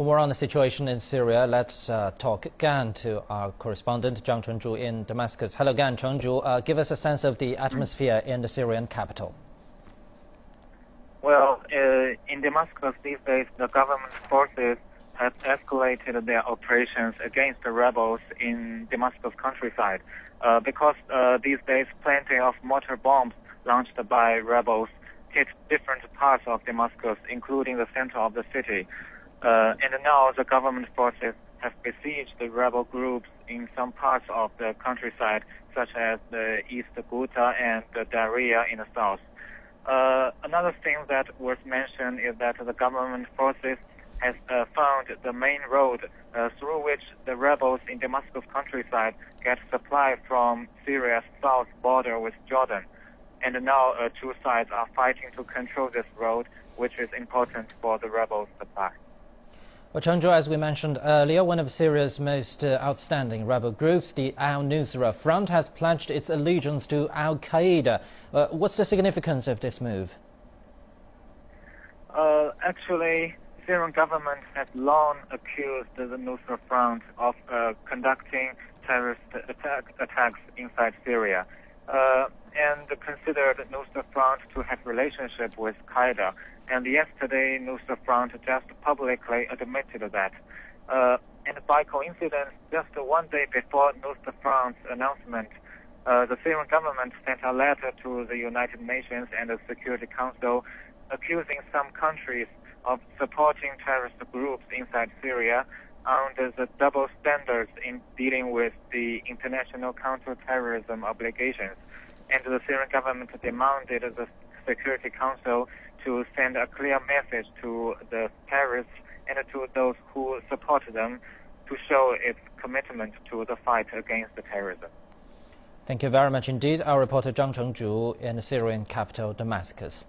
For more on the situation in Syria, let's uh, talk again to our correspondent Zhang Chengzhu in Damascus. Hello again, Chengzhu. Uh, give us a sense of the atmosphere in the Syrian capital. Well, uh, in Damascus these days, the government forces have escalated their operations against the rebels in Damascus countryside uh, because uh, these days plenty of mortar bombs launched by rebels hit different parts of Damascus, including the center of the city. Uh, and now the government forces have besieged the rebel groups in some parts of the countryside, such as the East Ghouta and the Daria in the south. Uh, another thing that was mentioned is that the government forces has uh, found the main road uh, through which the rebels in the Damascus countryside get supply from Syria's south border with Jordan. And now uh, two sides are fighting to control this road, which is important for the rebels' supply. Well, as we mentioned earlier, one of Syria's most uh, outstanding rebel groups, the Al Nusra Front, has pledged its allegiance to Al Qaeda. Uh, what's the significance of this move? Uh, actually, Syrian government has long accused the Nusra Front of uh, conducting terrorist attack, attacks inside Syria, uh, and considered Nusra Front to have relationship with Qaeda and yesterday Nusra Front just publicly admitted that. Uh, and by coincidence, just one day before Nusra Front's announcement, uh, the Syrian government sent a letter to the United Nations and the Security Council accusing some countries of supporting terrorist groups inside Syria under the double standards in dealing with the international counterterrorism obligations. And the Syrian government demanded the Security Council to send a clear message to the terrorists and to those who support them to show its commitment to the fight against the terrorism. Thank you very much indeed. Our reporter Zhang Chengzhu in the Syrian capital Damascus.